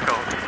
lost